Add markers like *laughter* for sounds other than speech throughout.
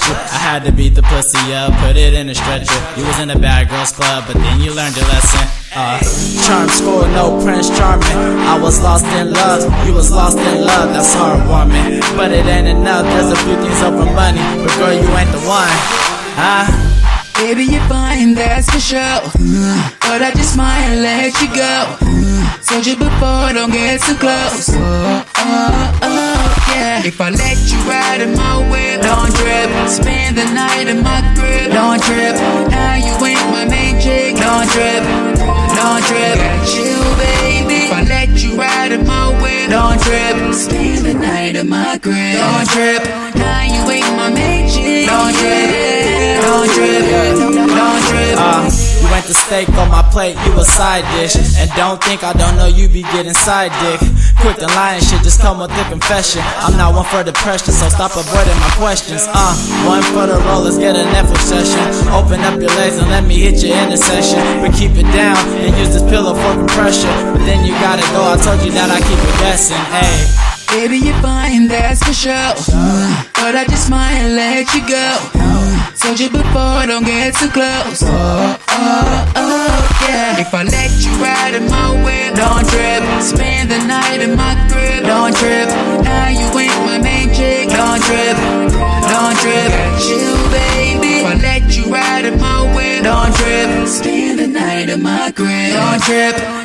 I had to beat the pussy up, put it in a stretcher. You was in a bad girls club, but then you learned your lesson. Uh, charm school, no Prince Charming. I was lost in love, you was lost in love. That's heartwarming, but it ain't enough. There's a few things over money, but girl, you ain't the one. Huh? Baby, you're fine, that's for sure. But I just might let you go. Told you before, don't get too close. Oh, oh, oh, yeah. If I let you ride in my whip, don't trip. Spend the night in my crib, don't trip. Now you ain't my main chick, don't trip. Don't trip. Got you, baby. If I let you ride in my whip, don't trip. Spend the night in my crib, don't trip. Now you ain't my main chick, don't trip. Don't trip. Don't trip. Uh, you went the steak on my plate, you a side dish. And don't think I don't know you be getting side dick. Quit the lying shit, just come with the confession. I'm not one for depression, so stop avoiding my questions. Uh, one for the rollers, let's get a Netflix session. Open up your legs and let me hit your intersection. But keep it down and use this pillow for compression. But then you gotta go, I told you that I keep it guessing. Hey. Baby, you're fine, that's for sure. But I just might let you go. Told you before, don't get too close. Oh, oh, oh, yeah. If I let you ride in my whip, don't trip. Spend the night in my crib, don't trip. Now you ain't my main chick, don't trip. Don't trip. You, baby. If I let you ride in my whip, don't trip. Spend the night in my crib, don't trip.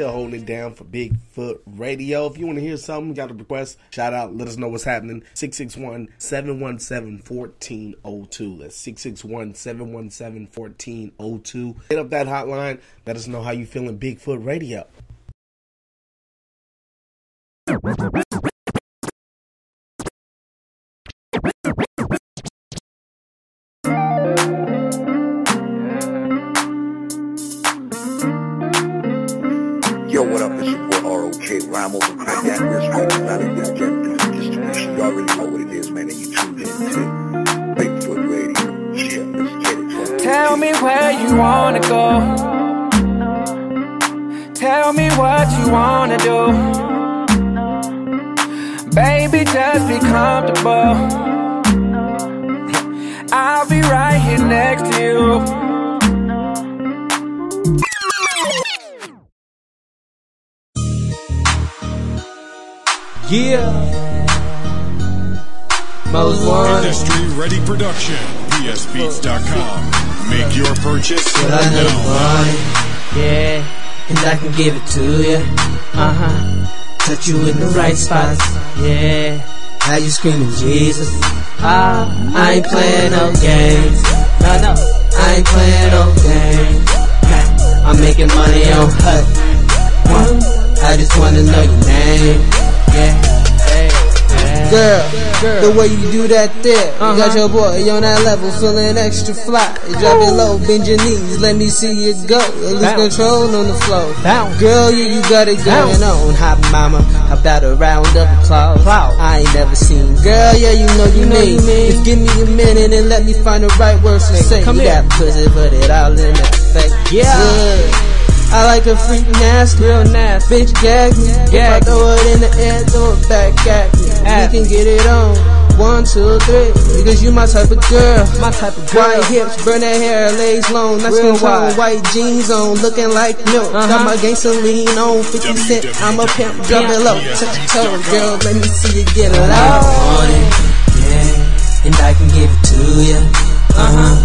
Still holding it down for Bigfoot Radio. If you want to hear something, got a request, shout out, let us know what's happening. 661 717 1402. That's 661 717 1402. Hit up that hotline. Let us know how you feeling Bigfoot Radio. Tell me where you wanna go. Tell me what you wanna do. Baby, just be comfortable. I'll be right here next to you. Yeah. Most one. Industry Ready Production. PSBeats.com. Make your purchase But I know now. one. Yeah. And I can give it to you. Uh huh. Touch you in the right spots. Yeah. How you screaming Jesus? Ah, I ain't playing no games. No, no. I ain't playing no games. I'm making money on hut. One. I just wanna know your name. Yeah. Girl, the way you do that there, you got uh-huh. your boy on that level, feeling extra fly. You drop it low, bend your knees, let me see you go. Lose Bounce. control on the floor. Bounce. Girl, you, you got it going Bounce. on. Hot mama, how about a round of applause? Applause. I ain't never seen. Girl, yeah, you know you, You know mean. you mean. Just give me a minute and let me find the right words to say. come you here. got pussy, put it all in that face. Yeah. I like a freak nasty, Real nasty. Bitch, gag me. If I Gag throw it in the air, throw it back at me. At we can get it on. One, two, three. Because you my type of girl. My type of girl. White hips, burn that hair, legs long. Nice Real control, wide. white jeans on, looking like milk. Got Uh-huh. my gangster lean on, 50 cent. I'm a pimp, drop it low. Touch your toe, girl. Let me see you get it out. Want it, yeah. And I can give it to you. Uh huh.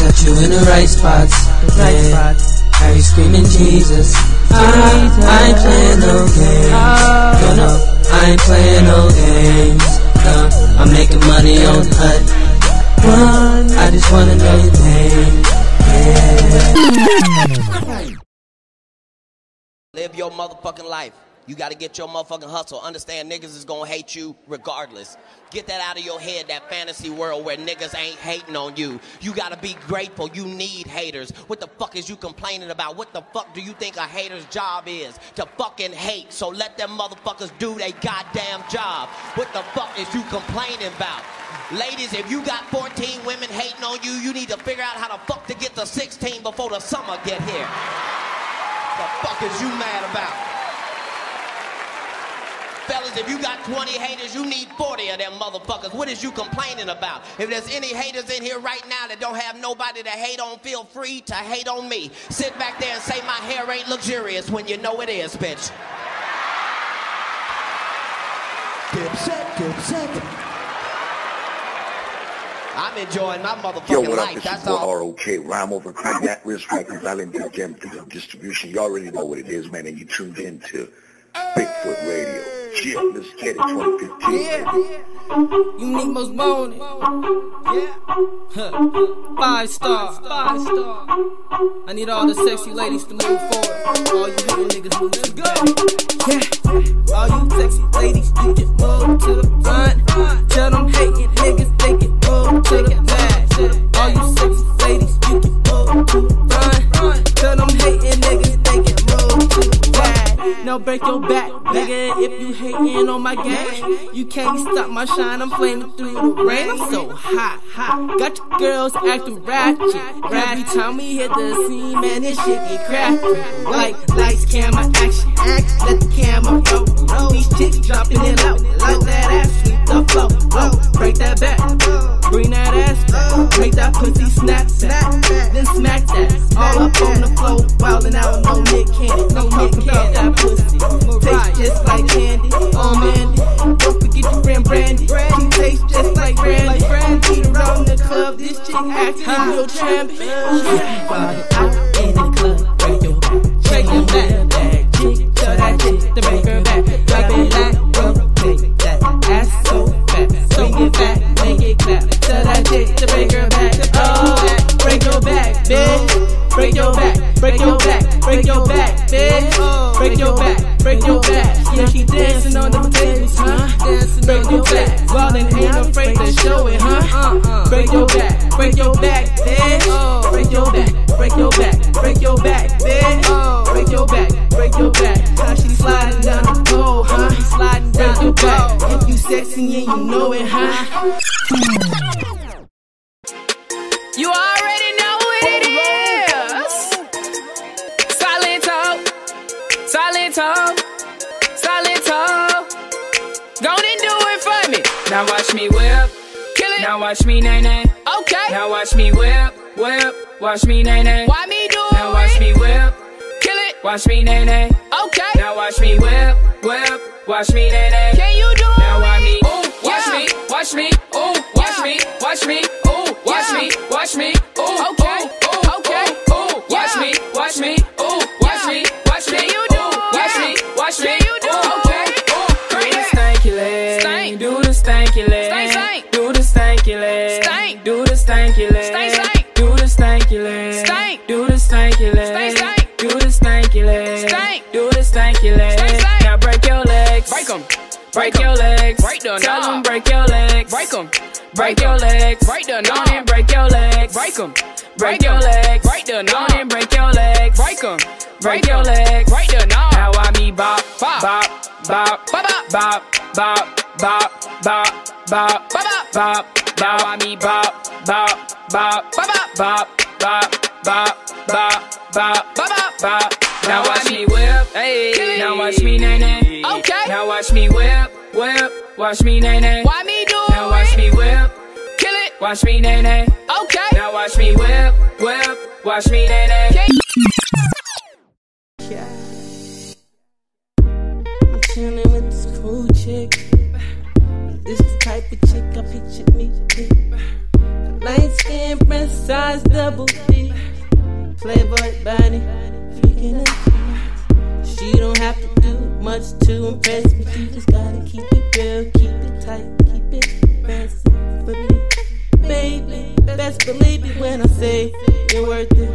Touch you in the right spots. Right yeah. spots. Are you screaming Jesus? I, I ain't playing no games. I ain't playing no games. No, I'm making money on hut. One, I just wanna know your name. Live your motherfucking life. You got to get your motherfucking hustle. Understand niggas is gonna hate you regardless. Get that out of your head, that fantasy world where niggas ain't hating on you. You got to be grateful. You need haters. What the fuck is you complaining about? What the fuck do you think a hater's job is? To fucking hate. So let them motherfuckers do their goddamn job. What the fuck is you complaining about? Ladies, if you got 14 women hating on you, you need to figure out how the fuck to get to 16 before the summer get here. What the fuck is you mad about? Fellas, if you got 20 haters, you need 40 of them motherfuckers. What is you complaining about? If there's any haters in here right now that don't have nobody to hate on, feel free to hate on me. Sit back there and say my hair ain't luxurious when you know it is, bitch. Dipset, Dipset. I'm enjoying my motherfucking Yo, what up? life. It's That's your all. boy ROK. Rhyme over crack that risk records. I lend to them to distribution. You already know what it is, man. And you tuned in to Bigfoot Radio. Yeah, let's get it. 2015. Unique most moaning. Yeah. Huh. Five star. Five star. I need all the sexy ladies to move forward. All you hating niggas move to back. Yeah. All you sexy ladies, you just move to the front. Tell them hating niggas they can move to the back. All you sexy ladies, you can move to the front. Tell them hating niggas they can move to the. Now break your back, nigga, if you hating on my gang. You can't stop my shine, I'm flaming through the rain. I'm so hot, hot. Got your girls acting ratchet. Every time we hit the scene, man, this shit get cracked. Like lights, camera, action. Act. Let the camera roll. These chicks dropping it out. Like that ass, sweep the flow. Flow, break that back. Bring that ass back. Make that pussy snap back. Then smack that. All up on the floor. Wildin' out, no Nick Cannon. No Nick Cannon. That pussy. Tastes just like candy. Oh, Mandy. Don't forget your friend Brandy. She tastes just like Brandy. Eat around the club. This chick acting real trampy. Yeah. Break your back. Wildin' ain't afraid to show it, huh? Uh, uh. Break your back, break your back, bitch. Break your back, break your back, break your back, bitch. Break your back, break your back. How she sliding down the pole, huh? Sliding down the back. If you sexy and you know it, huh? *laughs* Now watch me whip, kill it. Now watch me nae nae. Okay. Now watch me whip, whip. Watch me nae nae. Why me do it? Now watch me whip, kill it. Watch me nae nae. Okay. Now watch me whip, whip. Watch me nae nae. Can you do it? Now watch me, ooh, watch me, watch me, ooh, watch me, watch me, ooh, watch me, watch me, ooh, okay, stanky leg, stank, stank, do the stanky leg, stank, do the stanky leg, stank, stank, do the stanky leg, stank, do the stanky leg, stank, stank, do the stanky leg, stank, do the stanky leg, stank, stank. Now break your legs, break 'em. Break your legs, break the Tell them break your legs, break 'em. Break your legs, break the knob. and break your legs, break 'em. Break your legs, break the knob. and break your legs, break 'em. Break your legs, break the knob. Now I me bop, bop, bop, bop, bop, bop, bop, bop, bop, bop, bop, bop. Now I me bop, bop, bop, bop, bop, bop, bop, bop, bop, bop, bop. Now watch me whip, hey. Now watch me nae nae. Okay. Now watch me whip, whip. Watch me nae nae. Why me do it? Now watch me whip, kill it. Watch me nae nae. Okay. Now watch me whip, whip. Watch me nae nae. Size, double D. Playboy body, freaking out. She don't have to do much to impress me. She just gotta keep it real, keep it tight, keep it fancy for me. Baby, best believe me when I say you're worth it.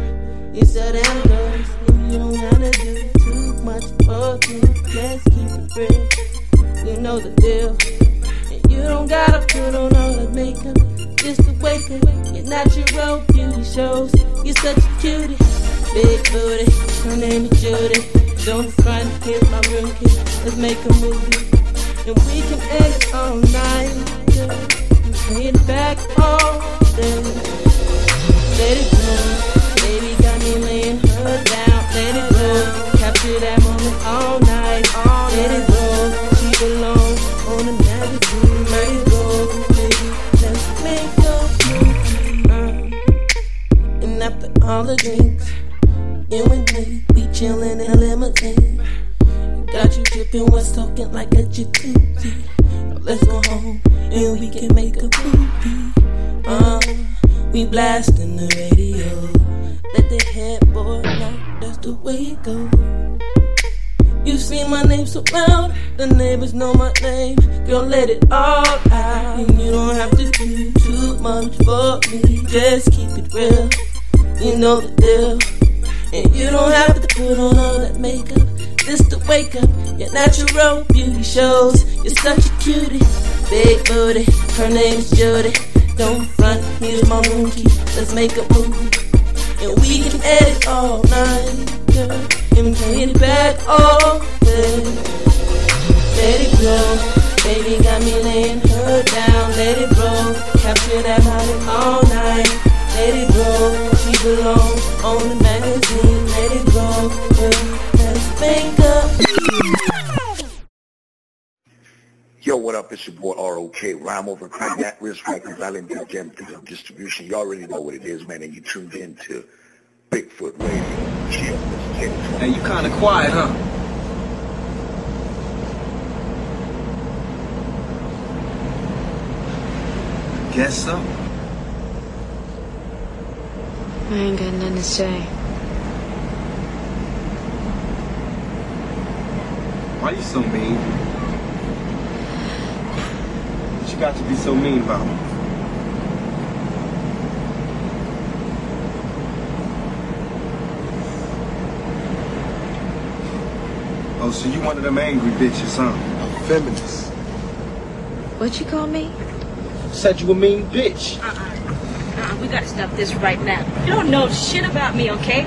You I'm girls, and you don't gotta do too much for me. Let's keep it real. You know the deal. You don't gotta put on all the makeup. Just the way that your natural beauty shows. You're such a cutie. Big booty, her name is Judy. Don't front, here's my room key. Let's make a movie. And we can end all night. Yeah. It back all day. The drinks. You and me, we chillin' in limousine. Got you dripping, what's talking like a jacuzzi. Now let's go home and we can make a movie. Uh, we blasting the radio. Let the headboard know that's the way it goes. You see my name so loud, the neighbors know my name. Girl, let it all out. And you don't have to do too much for me. Just keep it real. You know the deal. And you don't have to put on all that makeup. Just to wake up. Your natural beauty shows. You're such a cutie. Big booty. Her name's Judy. Don't front, here's my monkey. Let's make a movie. And we can edit all night, girl. And play it back all day. Let it go. Baby got me laying her down. Let it roll. Capture that body all night. Let it go. She belongs on the magazine. Let it go. Girl, let's make up. Yo, what up? It's your boy ROK. Rhyme over crack that wrist records. I didn't do gem distribution. You already know what it is, man. And you tuned in to Bigfoot Radio. Chill, let's get it. Hey, you kind of quiet, huh? Guess so. I ain't got nothing to say. Why you so mean? What you got to be so mean about? Oh, so you one of them angry bitches, huh? A feminist. What you call me? Said you a mean bitch. Uh-uh, we gotta stop this right now. You don't know shit about me, okay?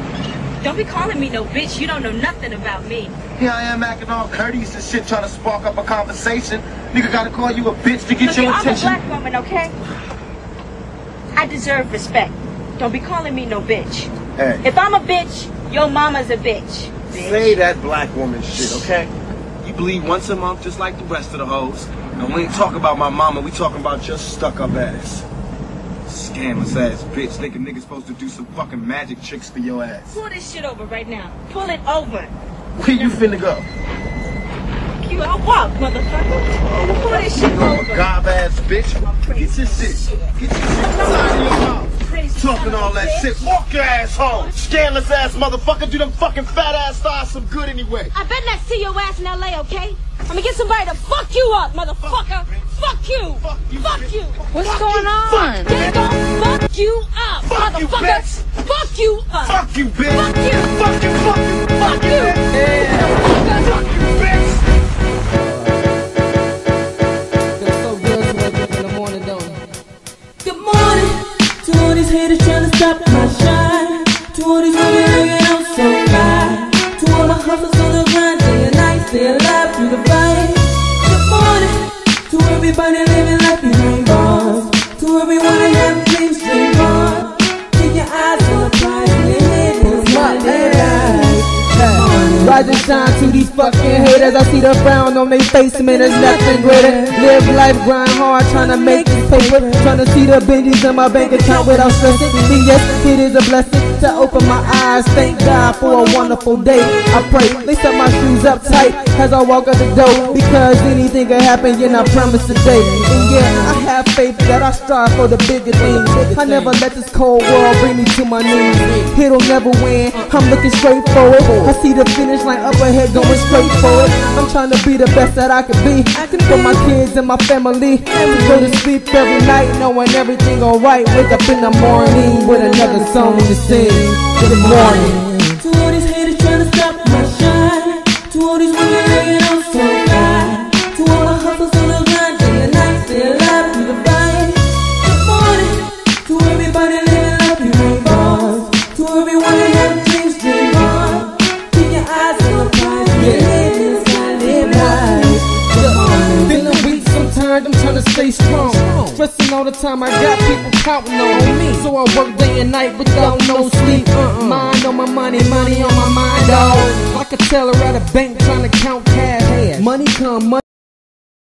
Don't be calling me no bitch. You don't know nothing about me. Here I am acting all courteous and shit, trying to spark up a conversation. Nigga gotta call you a bitch to get Look, your I'm attention. a black woman, okay? I deserve respect. Don't be calling me no bitch. Hey. If I'm a bitch, your mama's a bitch. Say that black woman shit, okay? You bleed once a month just like the rest of the hoes. And we ain't talking about my mama, we talking about your stuck up ass. Scandalous ass bitch, thinking niggas supposed to do some fucking magic tricks for your ass. Pull this shit over right now. Pull it over. Where you finna go? You, I'll walk, motherfucker. Pull this shit over. Gob ass bitch. Get your shit. Get your shit out of your mouth. Talking all that shit. Walk your ass home. Scandalous ass motherfucker. Do them fucking fat ass thighs some good anyway. I better not see your ass in LA, okay? I'm gonna get somebody to fuck you up, motherfucker. Fuck you. Fuck you. What's Fuck going you. on? They gon' fuck you up, Fuck you, motherfucker. bitch. Fuck you up. Fuck you, bitch. Fuck you, Rise and shine to these fucking haters. I see the frown on their face, man, there's nothing greater. Live life, grind hard, trying to make this paper. Trying to see the binges in my bank account without stressing. Yes, it is a blessing to open my eyes. Thank God for a wonderful day. I pray, lace up my shoes up tight as I walk out the door. Because anything can happen, you're not promised today. And yeah, I have faith that I strive for the bigger things. I never let this cold world bring me to my knees. It'll never win, I'm looking straight forward. I see the finish line up ahead going straight for it. I'm trying to be the best that I can be. I can for my kids and my family. To go to sleep every night knowing everything alright. Wake up in the morning with another song to sing. Good morning. To all these haters trying to stop my shine. To all these women hanging out so fly. To all my hustlers on the grind, and night, stay alive through the fight. Good morning to everybody living life behind bars. To everyone that have dreams, dream hard. Keep your eyes on the prize, your head is high, live life. Good morning. Feeling weak sometimes, I'm trying to stay strong. Stressing all the time, I got people counting on me. So I work night without no sleep. Uh-uh. Mind on my money, money on my mind, dog. Like a teller at a bank trying to count